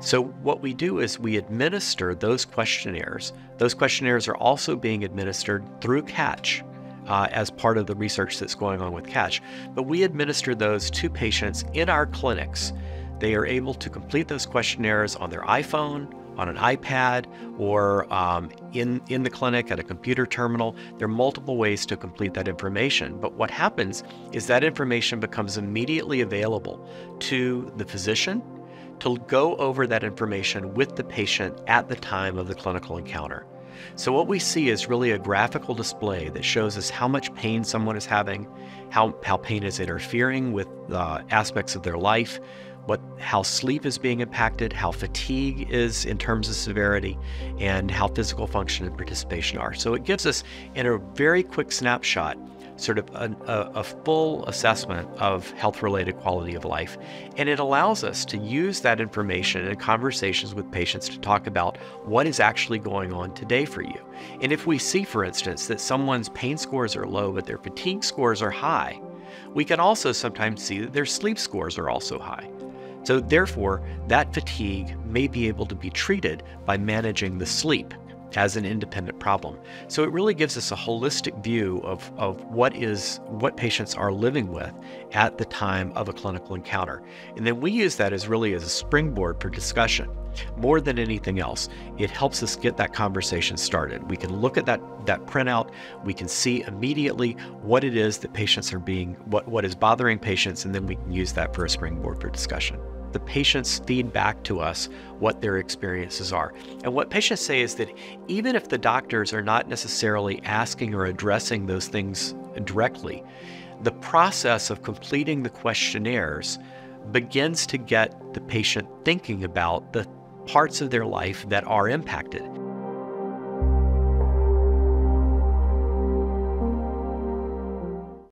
So, what we do is we administer those questionnaires. Those questionnaires are also being administered through CATCH. Uh, as part of the research that's going on with CATCH. But we administer those to patients in our clinics. They are able to complete those questionnaires on their iPhone, on an iPad, or um, in, in the clinic at a computer terminal. There are multiple ways to complete that information. But what happens is that information becomes immediately available to the physician to go over that information with the patient at the time of the clinical encounter. So, what we see is really a graphical display that shows us how much pain someone is having, how, how pain is interfering with uh, aspects of their life, what how sleep is being impacted, how fatigue is in terms of severity, and how physical function and participation are. So, it gives us, in a very quick snapshot, sort of a, a, a full assessment of health related quality of life. And it allows us to use that information in conversations with patients to talk about what is actually going on today for you. And if we see, for instance, that someone's pain scores are low, but their fatigue scores are high, we can also sometimes see that their sleep scores are also high. So, therefore, that fatigue may be able to be treated by managing the sleep as an independent problem. So it really gives us a holistic view of, of what is what patients are living with at the time of a clinical encounter. And then we use that as really as a springboard for discussion. More than anything else, it helps us get that conversation started. We can look at that, that printout, we can see immediately what it is that patients are being, what, what is bothering patients, and then we can use that for a springboard for discussion the patients feed back to us what their experiences are. And what patients say is that even if the doctors are not necessarily asking or addressing those things directly, the process of completing the questionnaires begins to get the patient thinking about the parts of their life that are impacted.